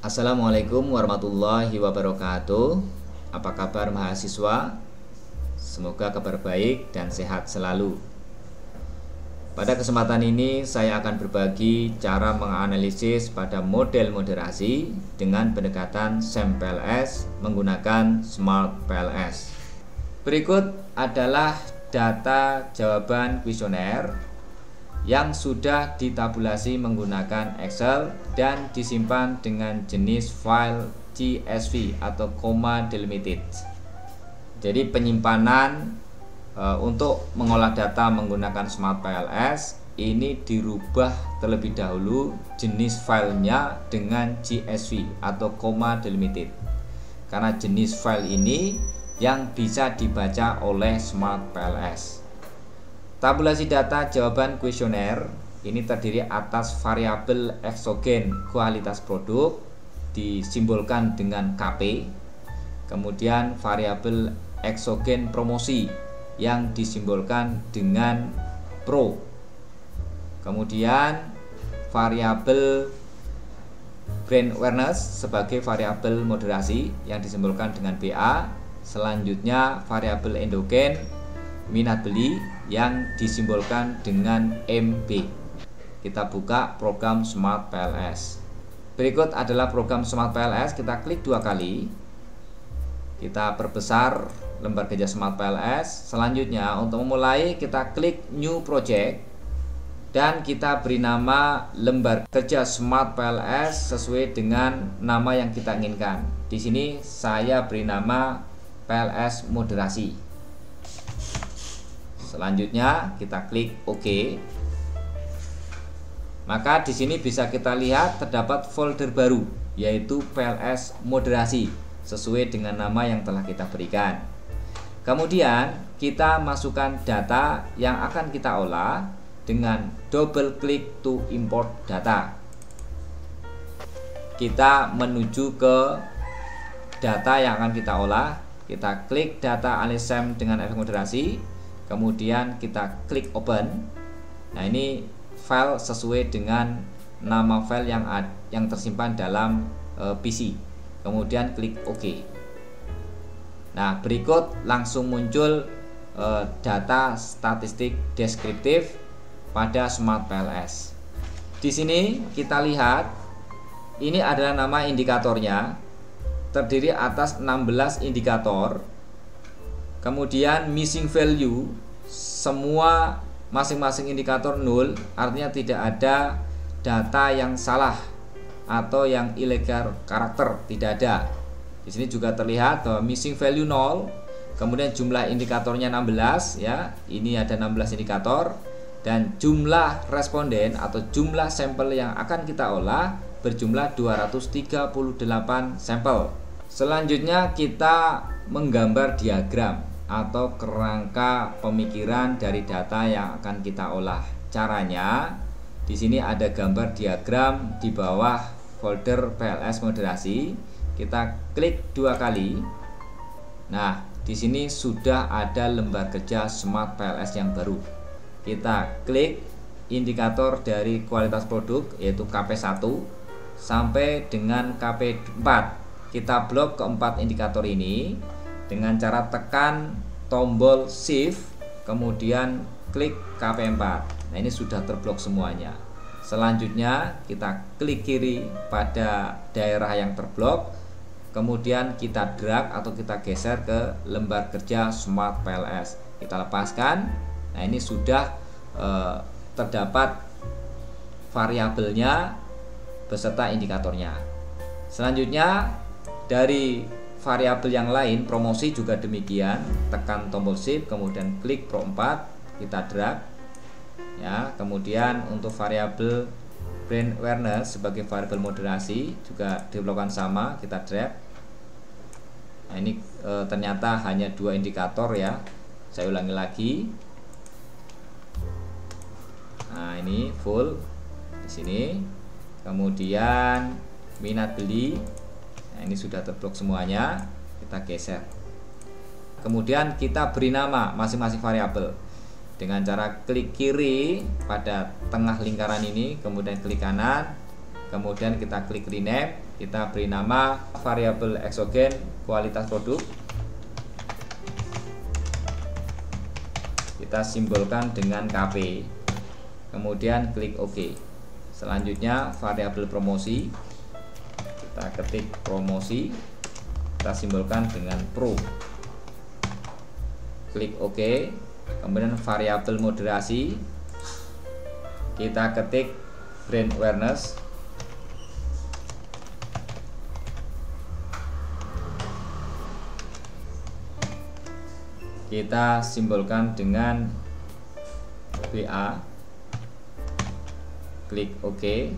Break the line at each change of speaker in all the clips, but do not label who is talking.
Assalamualaikum warahmatullahi wabarakatuh. Apa kabar mahasiswa? Semoga kabar baik dan sehat selalu. Pada kesempatan ini saya akan berbagi cara menganalisis pada model moderasi dengan pendekatan SEM PLS menggunakan Smart PLS. Berikut adalah data jawaban kuesioner yang sudah ditabulasi menggunakan Excel dan disimpan dengan jenis file CSV atau comma delimited. Jadi penyimpanan e, untuk mengolah data menggunakan Smart PLS ini dirubah terlebih dahulu jenis filenya dengan CSV atau comma delimited. Karena jenis file ini yang bisa dibaca oleh Smart PLS. Tabulasi data jawaban kuesioner ini terdiri atas variabel eksogen kualitas produk disimbolkan dengan KP. Kemudian variabel eksogen promosi yang disimbolkan dengan Pro. Kemudian variabel brand awareness sebagai variabel moderasi yang disimbolkan dengan BA. Selanjutnya variabel endogen minat beli yang disimbolkan dengan MB. Kita buka program Smart PLS. Berikut adalah program Smart PLS. Kita klik dua kali. Kita perbesar lembar kerja Smart PLS. Selanjutnya untuk memulai kita klik New Project dan kita beri nama lembar kerja Smart PLS sesuai dengan nama yang kita inginkan. Di sini saya beri nama PLS moderasi. Selanjutnya kita klik OK. Maka di sini bisa kita lihat terdapat folder baru yaitu PLS moderasi sesuai dengan nama yang telah kita berikan. Kemudian kita masukkan data yang akan kita olah dengan double klik to import data. Kita menuju ke data yang akan kita olah. Kita klik data alisem dengan efek moderasi kemudian kita klik open. Nah ini file sesuai dengan nama file yang ad, yang tersimpan dalam e, PC kemudian klik OK. Nah berikut langsung muncul e, data statistik deskriptif pada Smart PLS di sini kita lihat ini adalah nama indikatornya. Terdiri atas 16 indikator Kemudian missing value semua masing-masing indikator nol artinya tidak ada data yang salah atau yang ilegal karakter tidak ada. Di sini juga terlihat bahwa missing value 0, kemudian jumlah indikatornya 16 ya. Ini ada 16 indikator dan jumlah responden atau jumlah sampel yang akan kita olah berjumlah 238 sampel. Selanjutnya kita menggambar diagram atau kerangka pemikiran dari data yang akan kita olah. Caranya di sini ada gambar diagram di bawah folder PLS moderasi. Kita klik dua kali. Nah, di sini sudah ada lembar kerja Smart PLS yang baru. Kita klik indikator dari kualitas produk yaitu KP1 sampai dengan KP4. Kita blok keempat indikator ini dengan cara tekan tombol shift kemudian klik KP4 nah ini sudah terblok semuanya. Selanjutnya kita klik kiri pada daerah yang terblok. Kemudian kita drag atau kita geser ke lembar kerja Smart PLS kita lepaskan. Nah ini sudah eh, terdapat variabelnya beserta indikatornya. Selanjutnya dari variabel yang lain promosi juga demikian. Tekan tombol shift kemudian klik pro 4 kita drag. Ya kemudian untuk variabel brand awareness sebagai variabel moderasi juga dilakukan sama kita drag. Nah ini e, ternyata hanya dua indikator ya. Saya ulangi lagi. Nah ini full di sini. Kemudian minat beli nah, ini sudah terblok semuanya kita geser. Kemudian kita beri nama masing-masing variabel. Dengan cara klik kiri pada tengah lingkaran ini kemudian klik kanan kemudian kita klik rename kita beri nama variabel eksogen kualitas produk. Kita simbolkan dengan KP kemudian klik OK. Selanjutnya variabel promosi kita ketik promosi. Kita simbolkan dengan Pro. Klik OK. Kemudian variabel moderasi. Kita ketik brand awareness. Kita simbolkan dengan BA klik OK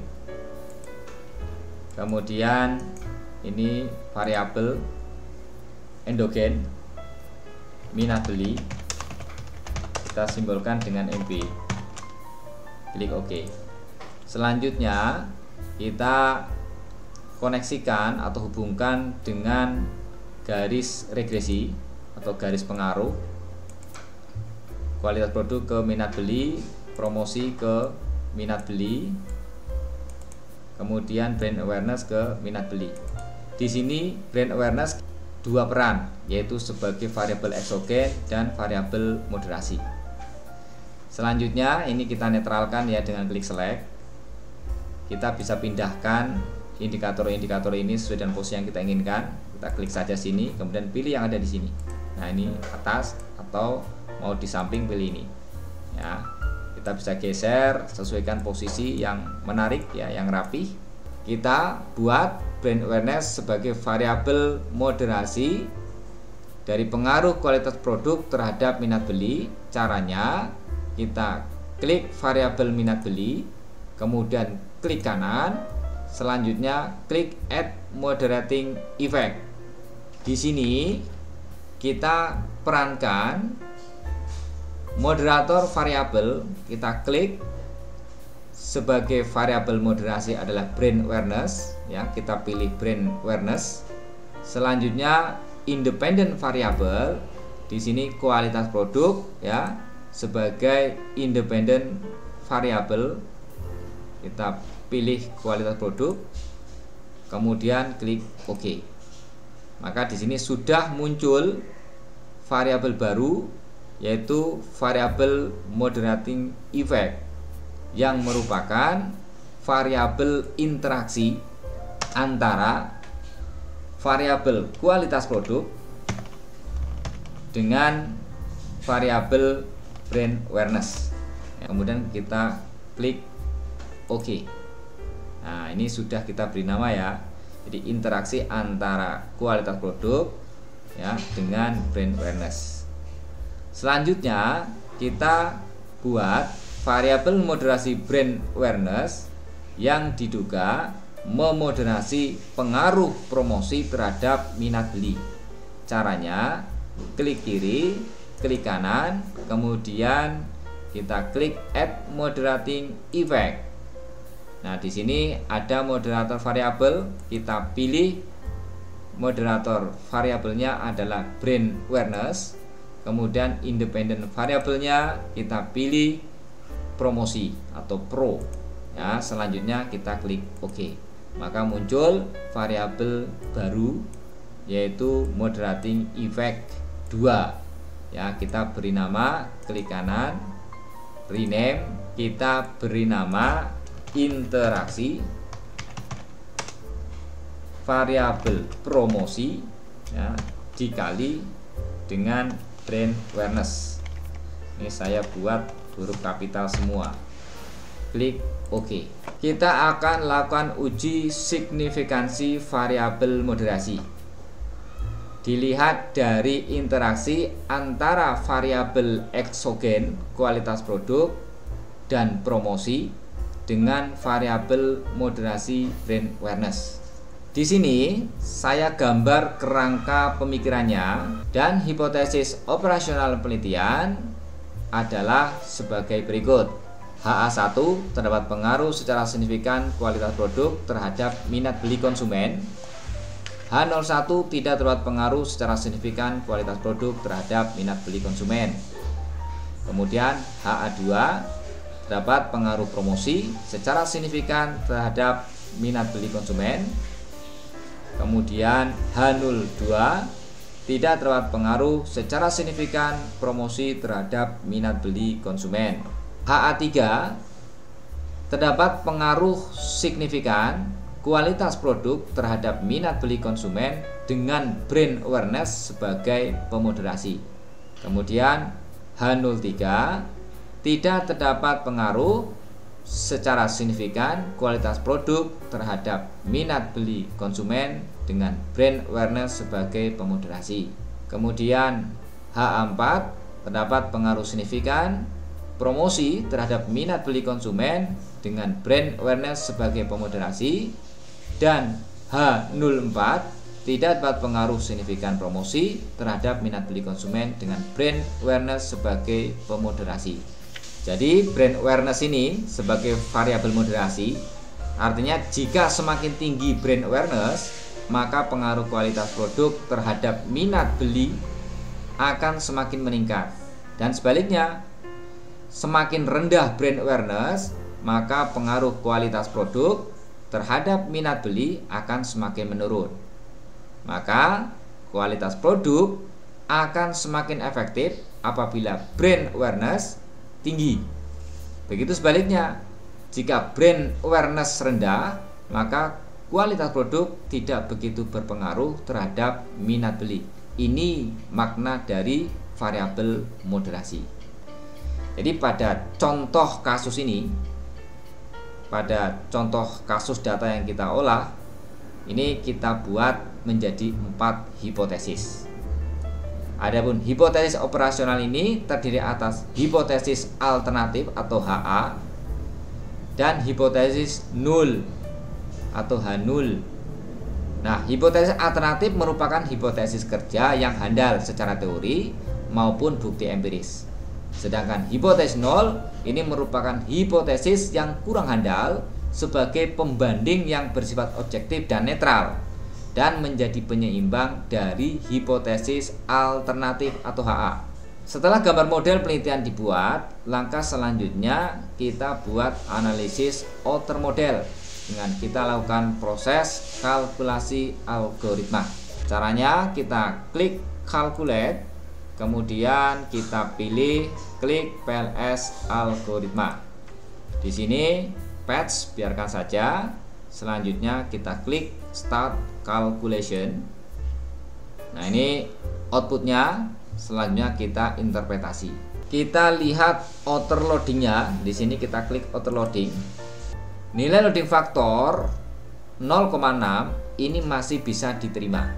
kemudian ini variabel endogen minat beli kita simbolkan dengan MB klik OK. Selanjutnya kita koneksikan atau hubungkan dengan garis regresi atau garis pengaruh. Kualitas produk ke minat beli promosi ke minat beli kemudian brand awareness ke minat beli. Di sini brand awareness dua peran yaitu sebagai variabel eksogen dan variabel moderasi. Selanjutnya ini kita netralkan ya dengan klik select. Kita bisa pindahkan indikator-indikator ini sesuai dengan posisi yang kita inginkan. Kita klik saja sini kemudian pilih yang ada di sini. Nah ini atas atau mau di samping pilih ini. Ya kita bisa geser sesuaikan posisi yang menarik ya yang rapi kita buat brand awareness sebagai variabel moderasi dari pengaruh kualitas produk terhadap minat beli. Caranya kita klik variabel minat beli kemudian klik kanan. Selanjutnya klik add moderating effect. Di sini kita perankan moderator variabel kita klik. Sebagai variabel moderasi adalah brand awareness ya. Kita pilih brand awareness. Selanjutnya independent variable di sini kualitas produk ya. Sebagai independent variable kita pilih kualitas produk. Kemudian klik OK. Maka di sini sudah muncul variabel baru yaitu variabel moderating effect yang merupakan variabel interaksi antara variabel kualitas produk dengan variabel brand awareness. Kemudian kita klik OK. Nah, ini sudah kita beri nama ya. Jadi interaksi antara kualitas produk ya dengan brand awareness. Selanjutnya kita buat variabel moderasi brand awareness yang diduga memoderasi pengaruh promosi terhadap minat beli. Caranya klik kiri, klik kanan, kemudian kita klik add moderating effect Nah, di sini ada moderator variabel, kita pilih moderator variabelnya adalah brand awareness. Kemudian independent variabelnya kita pilih promosi atau pro. Ya, selanjutnya kita klik OK. Maka muncul variabel baru yaitu moderating effect 2. Ya, kita beri nama, klik kanan, rename, kita beri nama interaksi variabel promosi ya, dikali dengan brand awareness. Ini saya buat huruf kapital semua. Klik OK. Kita akan lakukan uji signifikansi variabel moderasi. Dilihat dari interaksi antara variabel eksogen kualitas produk dan promosi dengan variabel moderasi brand awareness. Di sini saya gambar kerangka pemikirannya dan hipotesis operasional penelitian adalah sebagai berikut. HA1 terdapat pengaruh secara signifikan kualitas produk terhadap minat beli konsumen. H01 tidak terdapat pengaruh secara signifikan kualitas produk terhadap minat beli konsumen. Kemudian HA2 dapat pengaruh promosi secara signifikan terhadap minat beli konsumen. Kemudian H02 tidak terdapat pengaruh secara signifikan promosi terhadap minat beli konsumen. HA3 terdapat pengaruh signifikan kualitas produk terhadap minat beli konsumen dengan brand awareness sebagai pemoderasi. Kemudian H03 tidak terdapat pengaruh secara signifikan kualitas produk terhadap minat beli konsumen dengan brand awareness sebagai pemoderasi. Kemudian H4 terdapat pengaruh signifikan promosi terhadap minat beli konsumen dengan brand awareness sebagai pemoderasi dan H04 tidak dapat pengaruh signifikan promosi terhadap minat beli konsumen dengan brand awareness sebagai pemoderasi. Jadi brand awareness ini sebagai variabel moderasi artinya jika semakin tinggi brand awareness maka pengaruh kualitas produk terhadap minat beli akan semakin meningkat. Dan sebaliknya semakin rendah brand awareness maka pengaruh kualitas produk terhadap minat beli akan semakin menurun. Maka kualitas produk akan semakin efektif apabila brand awareness tinggi. Begitu sebaliknya, jika brand awareness rendah, maka kualitas produk tidak begitu berpengaruh terhadap minat beli. Ini makna dari variabel moderasi. Jadi pada contoh kasus ini, pada contoh kasus data yang kita olah, ini kita buat menjadi empat hipotesis. Adapun hipotesis operasional ini terdiri atas hipotesis alternatif atau HA dan hipotesis nul atau H0. Nah, hipotesis alternatif merupakan hipotesis kerja yang handal secara teori maupun bukti empiris. Sedangkan hipotesis nol ini merupakan hipotesis yang kurang handal sebagai pembanding yang bersifat objektif dan netral dan menjadi penyeimbang dari hipotesis alternatif atau HA. Setelah gambar model penelitian dibuat, langkah selanjutnya kita buat analisis outer model dengan kita lakukan proses kalkulasi algoritma. Caranya kita klik calculate, kemudian kita pilih klik PLS algoritma. Di sini patch biarkan saja. Selanjutnya kita klik start calculation. Nah ini outputnya. Selanjutnya kita interpretasi. Kita lihat outer loadingnya. Di sini kita klik outer loading. Nilai loading faktor 0,6 ini masih bisa diterima.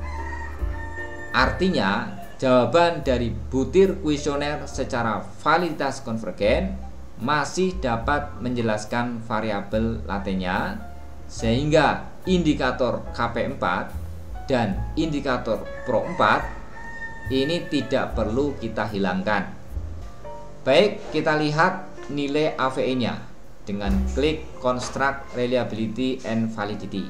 Artinya jawaban dari butir kuesioner secara validitas konvergen masih dapat menjelaskan variabel latennya sehingga indikator KP4 dan indikator Pro 4 ini tidak perlu kita hilangkan. Baik, kita lihat nilai AVE-nya dengan klik Construct Reliability and Validity.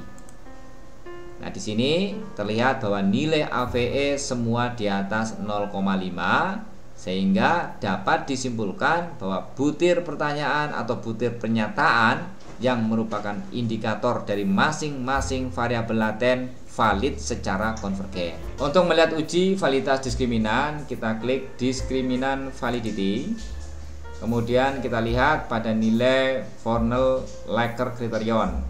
Nah, di sini terlihat bahwa nilai AVE semua di atas 0,5 sehingga dapat disimpulkan bahwa butir pertanyaan atau butir pernyataan yang merupakan indikator dari masing-masing variabel laten valid secara konvergen. Untuk melihat uji validitas diskriminan, kita klik diskriminan validity. Kemudian kita lihat pada nilai Fornell Laker criterion.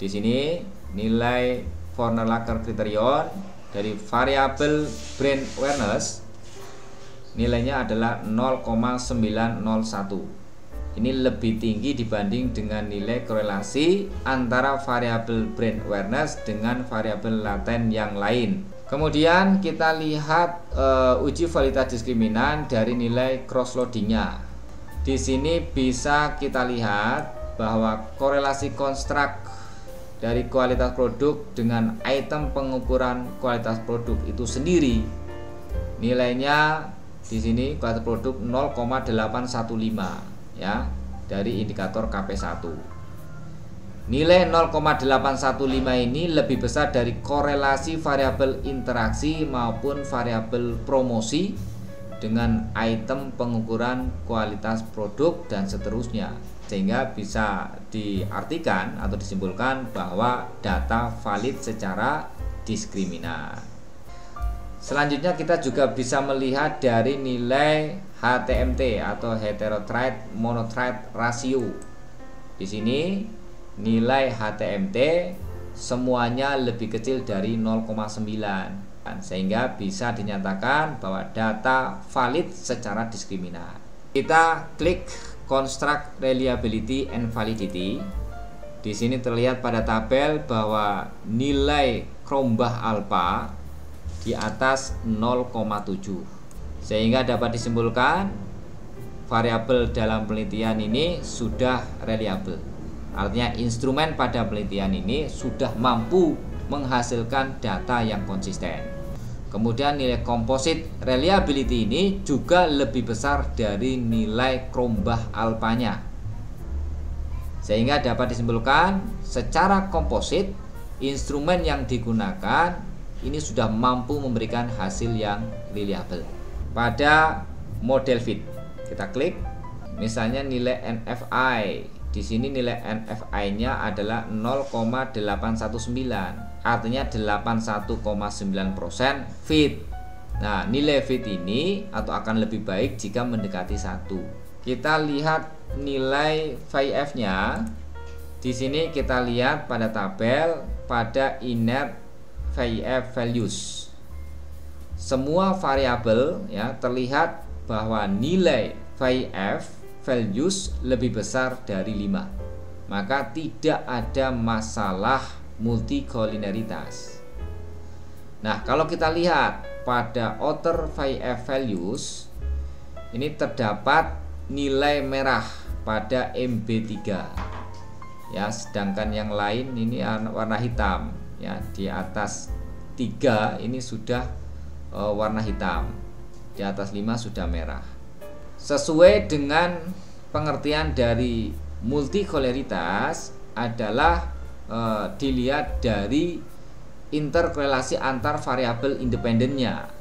Di sini nilai Fornell Laker criterion dari variabel brand awareness nilainya adalah 0,901 ini lebih tinggi dibanding dengan nilai korelasi antara variabel brand awareness dengan variabel laten yang lain. Kemudian kita lihat uh, uji validitas diskriminan dari nilai cross loadingnya. Di sini bisa kita lihat bahwa korelasi konstruk dari kualitas produk dengan item pengukuran kualitas produk itu sendiri nilainya di sini kualitas produk 0,815 ya dari indikator KP1. Nilai 0,815 ini lebih besar dari korelasi variabel interaksi maupun variabel promosi dengan item pengukuran kualitas produk dan seterusnya sehingga bisa diartikan atau disimpulkan bahwa data valid secara diskriminan. Selanjutnya kita juga bisa melihat dari nilai HTMT atau heterotrite monotrite ratio. Di sini nilai HTMT semuanya lebih kecil dari 0,9 sehingga bisa dinyatakan bahwa data valid secara diskriminan. Kita klik construct reliability and validity. Di sini terlihat pada tabel bahwa nilai krombah alpha di atas 0,7 sehingga dapat disimpulkan variabel dalam penelitian ini sudah reliable. Artinya instrumen pada penelitian ini sudah mampu menghasilkan data yang konsisten. Kemudian nilai komposit reliability ini juga lebih besar dari nilai krombah alpanya. Sehingga dapat disimpulkan secara komposit instrumen yang digunakan ini sudah mampu memberikan hasil yang reliable. Pada model fit, kita klik misalnya nilai NFI. Di sini nilai NFI-nya adalah 0,819, artinya 81,9% fit. Nah, nilai fit ini atau akan lebih baik jika mendekati satu. Kita lihat nilai VF-nya. Di sini kita lihat pada tabel pada inert values. Semua variabel ya terlihat bahwa nilai VIF values lebih besar dari 5. Maka tidak ada masalah multikolineritas. Nah, kalau kita lihat pada outer VIF values ini terdapat nilai merah pada MB3 ya sedangkan yang lain ini warna hitam ya di atas tiga ini sudah e, warna hitam. Di atas lima sudah merah. Sesuai dengan pengertian dari multikoleritas adalah e, dilihat dari interkorelasi antar variabel independennya.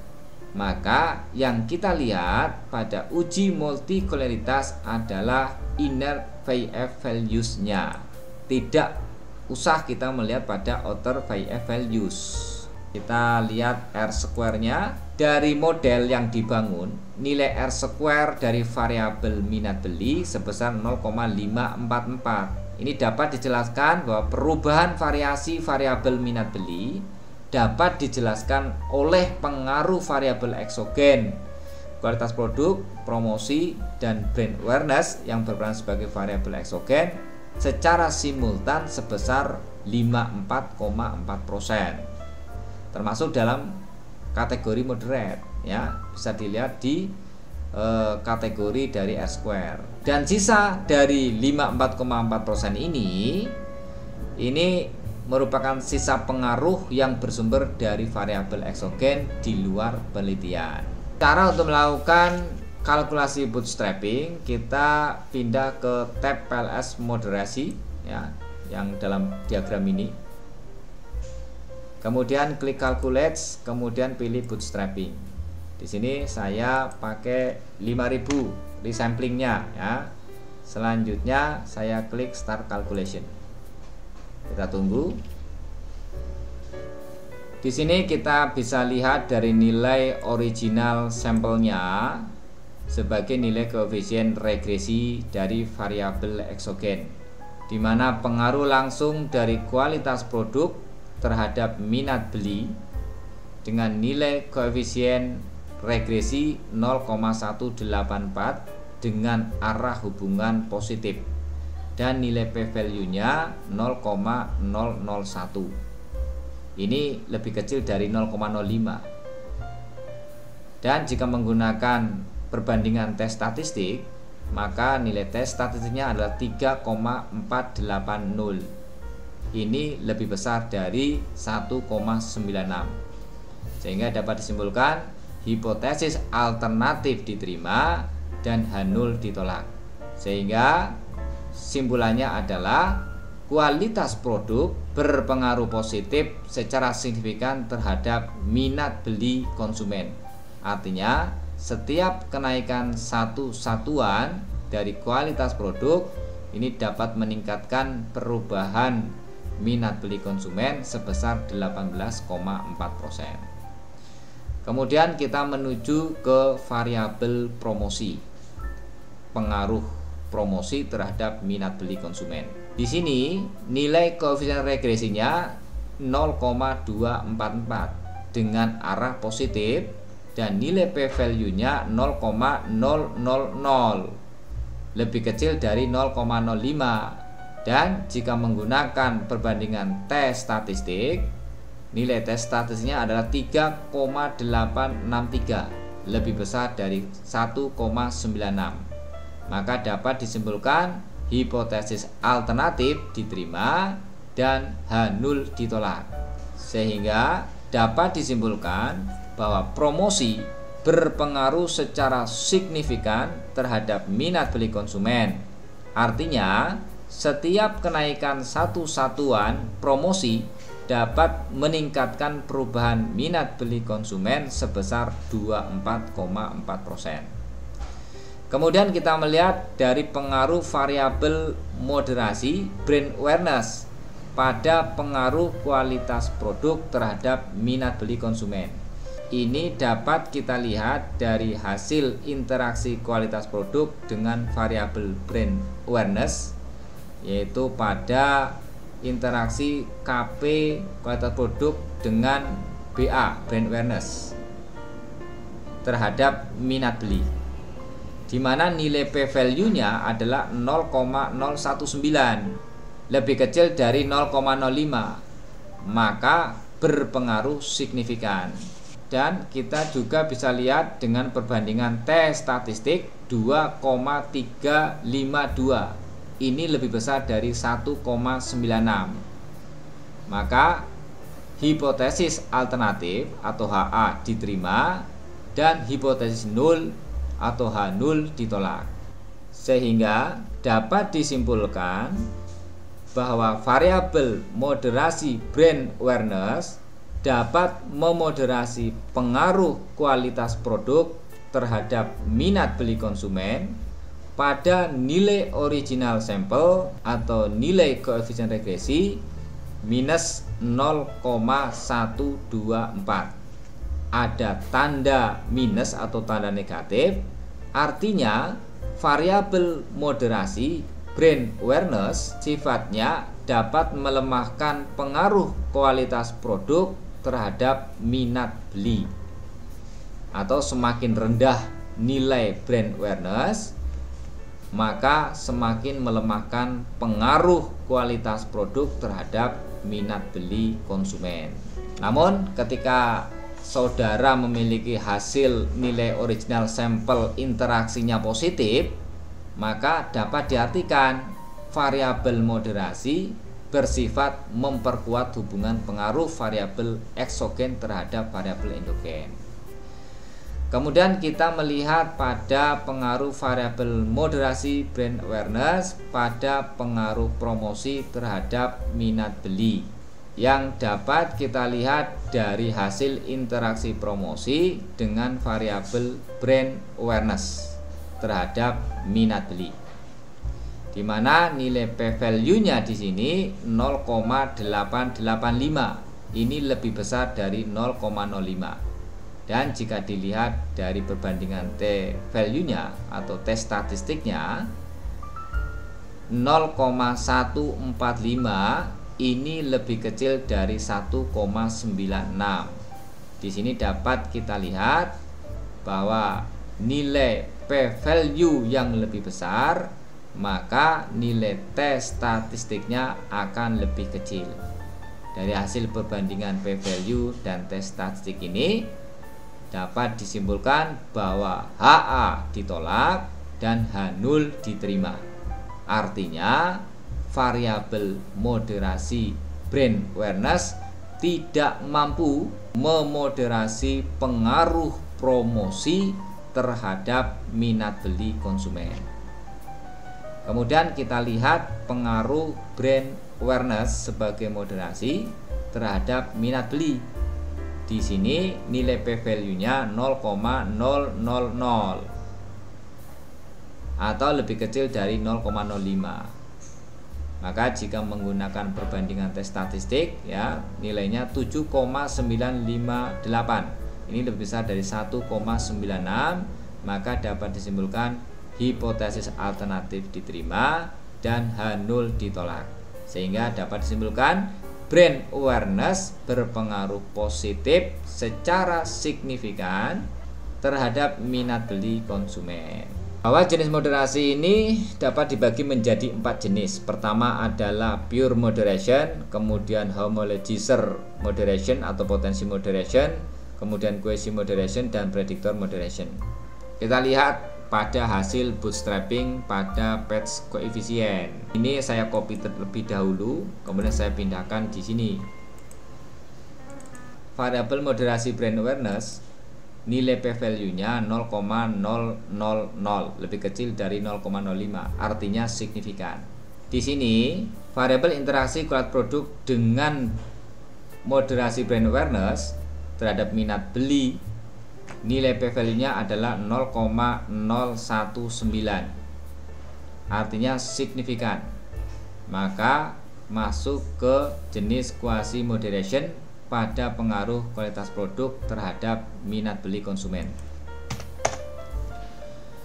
Maka yang kita lihat pada uji multikoleritas adalah inner VF values-nya. Tidak usah kita melihat pada outer values. Kita lihat R square-nya dari model yang dibangun nilai R square dari variabel minat beli sebesar 0,544 ini dapat dijelaskan bahwa perubahan variasi variabel minat beli dapat dijelaskan oleh pengaruh variabel eksogen kualitas produk, promosi, dan brand awareness yang berperan sebagai variabel eksogen secara simultan sebesar 54,4% termasuk dalam kategori moderate ya. Bisa dilihat di e, kategori dari R square. Dan sisa dari 54,4% ini ini merupakan sisa pengaruh yang bersumber dari variabel eksogen di luar penelitian. Cara untuk melakukan kalkulasi bootstrapping kita pindah ke tab PLS moderasi ya yang dalam diagram ini. Kemudian klik calculate kemudian pilih bootstrapping. Di sini saya pakai 5000 resamplingnya ya. Selanjutnya saya klik start calculation. Kita tunggu. Di sini kita bisa lihat dari nilai original sampelnya sebagai nilai koefisien regresi dari variabel eksogen di mana pengaruh langsung dari kualitas produk terhadap minat beli dengan nilai koefisien regresi 0,184 dengan arah hubungan positif dan nilai p-value-nya 0,001 ini lebih kecil dari 0,05 dan jika menggunakan perbandingan tes statistik, maka nilai tes statistiknya adalah 3,480. Ini lebih besar dari 1,96. Sehingga dapat disimpulkan hipotesis alternatif diterima dan H0 ditolak. Sehingga simpulannya adalah kualitas produk berpengaruh positif secara signifikan terhadap minat beli konsumen. Artinya, setiap kenaikan satu satuan dari kualitas produk ini dapat meningkatkan perubahan minat beli konsumen sebesar 18,4%. Kemudian kita menuju ke variabel promosi. Pengaruh promosi terhadap minat beli konsumen. Di sini nilai koefisien regresinya 0,244 dengan arah positif dan nilai p value-nya 0,000 lebih kecil dari 0,05 dan jika menggunakan perbandingan tes statistik nilai tes statistiknya adalah 3,863 lebih besar dari 1,96 maka dapat disimpulkan hipotesis alternatif diterima dan H0 ditolak. Sehingga dapat disimpulkan bahwa promosi berpengaruh secara signifikan terhadap minat beli konsumen. Artinya, setiap kenaikan satu satuan promosi dapat meningkatkan perubahan minat beli konsumen sebesar 24,4%. Kemudian kita melihat dari pengaruh variabel moderasi brand awareness pada pengaruh kualitas produk terhadap minat beli konsumen. Ini dapat kita lihat dari hasil interaksi kualitas produk dengan variabel brand awareness yaitu pada interaksi KP kualitas produk dengan BA brand awareness terhadap minat beli. Di mana nilai P value-nya adalah 0,019 lebih kecil dari 0,05 maka berpengaruh signifikan dan kita juga bisa lihat dengan perbandingan T statistik 2,352 ini lebih besar dari 1,96 maka hipotesis alternatif atau HA diterima dan hipotesis nul atau H0 ditolak. Sehingga dapat disimpulkan bahwa variabel moderasi brand awareness dapat memoderasi pengaruh kualitas produk terhadap minat beli konsumen pada nilai original sampel atau nilai koefisien regresi minus 0,124 ada tanda minus atau tanda negatif artinya variabel moderasi brand awareness sifatnya dapat melemahkan pengaruh kualitas produk terhadap minat beli atau semakin rendah nilai brand awareness maka semakin melemahkan pengaruh kualitas produk terhadap minat beli konsumen. Namun ketika saudara memiliki hasil nilai original sampel interaksinya positif, maka dapat diartikan variabel moderasi bersifat memperkuat hubungan pengaruh variabel eksogen terhadap variabel endogen. Kemudian kita melihat pada pengaruh variabel moderasi brand awareness pada pengaruh promosi terhadap minat beli yang dapat kita lihat dari hasil interaksi promosi dengan variabel brand awareness terhadap minat beli di mana nilai P value-nya di sini 0,885. Ini lebih besar dari 0,05. Dan jika dilihat dari perbandingan T value-nya atau T statistiknya 0,145 ini lebih kecil dari 1,96. Di sini dapat kita lihat bahwa nilai P value yang lebih besar maka nilai tes statistiknya akan lebih kecil. Dari hasil perbandingan p-value dan tes statistik ini dapat disimpulkan bahwa HA ditolak dan H0 diterima. Artinya variabel moderasi brand awareness tidak mampu memoderasi pengaruh promosi terhadap minat beli konsumen. Kemudian kita lihat pengaruh brand awareness sebagai moderasi terhadap minat beli. Di sini nilai P value-nya 0,000 atau lebih kecil dari 0,05. maka jika menggunakan perbandingan tes statistik ya nilainya 7,958 ini lebih besar dari 1,96 maka dapat disimpulkan hipotesis alternatif diterima dan H0 ditolak sehingga dapat disimpulkan brand awareness berpengaruh positif secara signifikan terhadap minat beli konsumen bahwa jenis moderasi ini dapat dibagi menjadi empat jenis. Pertama adalah pure moderation, kemudian homologizer moderation atau potensi moderation, kemudian quasi moderation dan predictor moderation. Kita lihat pada hasil bootstrapping pada patch koefisien. Ini saya copy terlebih dahulu, kemudian saya pindahkan di sini. Variabel moderasi brand awareness nilai p value-nya 0,000 lebih kecil dari 0,05 artinya signifikan di sini variabel interaksi kualitas produk dengan moderasi brand awareness terhadap minat beli nilai p value-nya adalah 0,019 artinya signifikan maka masuk ke jenis quasi moderation pada pengaruh kualitas produk terhadap minat beli konsumen.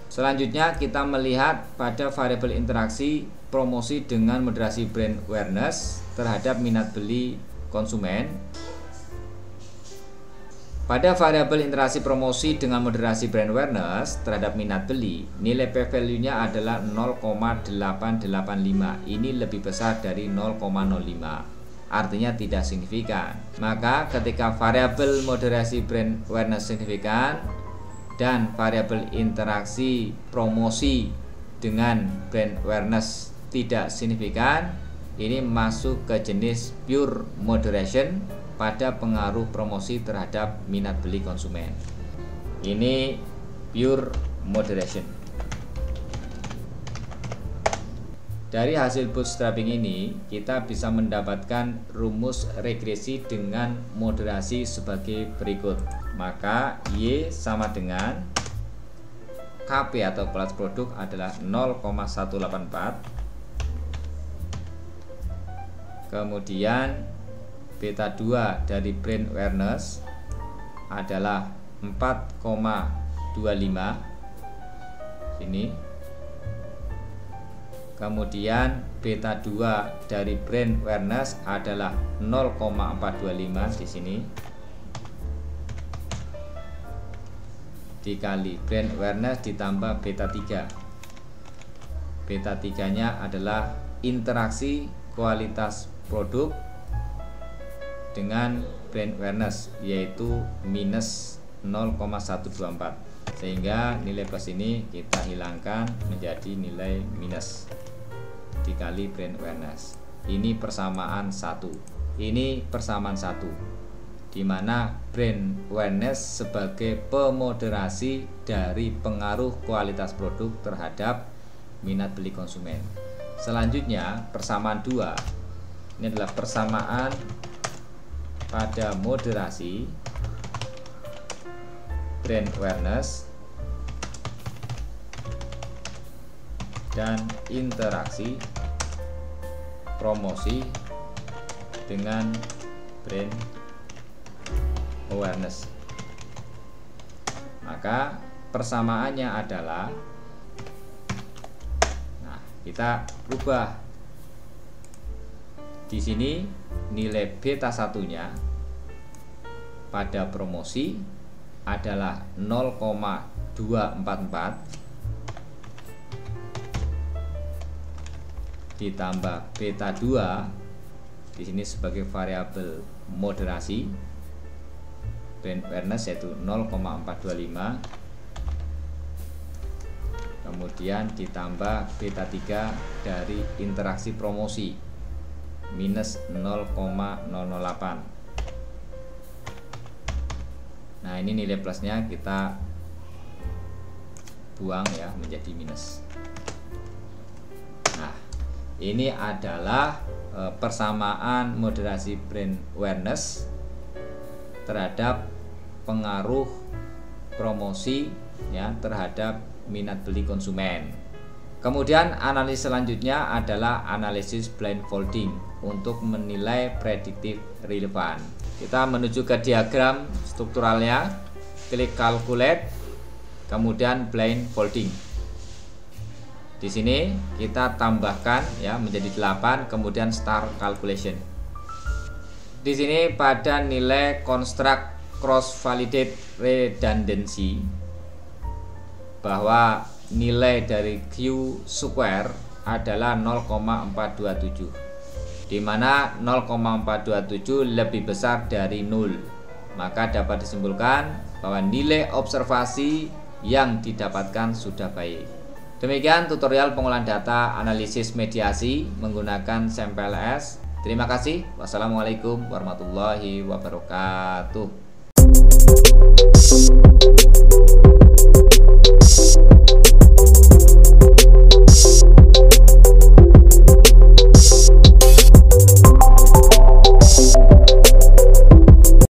Selanjutnya kita melihat pada variabel interaksi promosi dengan moderasi brand awareness terhadap minat beli konsumen. Pada variabel interaksi promosi dengan moderasi brand awareness terhadap minat beli, nilai P value-nya adalah 0,885. Ini lebih besar dari 0,05 artinya tidak signifikan. Maka ketika variabel moderasi brand awareness signifikan dan variabel interaksi promosi dengan brand awareness tidak signifikan, ini masuk ke jenis pure moderation pada pengaruh promosi terhadap minat beli konsumen. Ini pure moderation. Dari hasil bootstrapping ini, kita bisa mendapatkan rumus regresi dengan moderasi sebagai berikut. Maka Y sama dengan KP atau kelas produk adalah 0,184. Kemudian beta 2 dari brand awareness adalah 4,25 ini. Kemudian beta 2 dari brand awareness adalah 0,425 di sini. Dikali brand awareness ditambah beta 3 beta 3 nya adalah interaksi kualitas produk dengan brand awareness yaitu minus 0,124 sehingga nilai plus ini kita hilangkan menjadi nilai minus dikali brand awareness. Ini persamaan satu. Ini persamaan satu di mana brand awareness sebagai pemoderasi dari pengaruh kualitas produk terhadap minat beli konsumen. Selanjutnya persamaan dua. Ini adalah persamaan pada moderasi brand awareness dan interaksi promosi dengan brand awareness. Maka persamaannya adalah nah kita rubah di sini nilai beta satunya pada promosi adalah 0,244 ditambah beta 2 di sini sebagai variabel moderasi. Brand awareness yaitu 0,425 kemudian ditambah beta 3 dari interaksi promosi minus 0,008 nah ini nilai plusnya kita buang ya menjadi minus ini adalah e, persamaan moderasi brand awareness terhadap pengaruh promosi ya terhadap minat beli konsumen. Kemudian analisis selanjutnya adalah analisis blindfolding untuk menilai prediktif relevan. Kita menuju ke diagram strukturalnya, klik calculate, kemudian blindfolding. Di sini kita tambahkan ya menjadi 8 kemudian start calculation. Di sini pada nilai construct cross validate redundancy bahwa nilai dari Q square adalah 0,427 di mana 0,427 lebih besar dari 0 maka dapat disimpulkan bahwa nilai observasi yang didapatkan sudah baik. Demikian tutorial pengolahan data analisis mediasi menggunakan sampel S. Terima kasih. Wassalamualaikum warahmatullahi wabarakatuh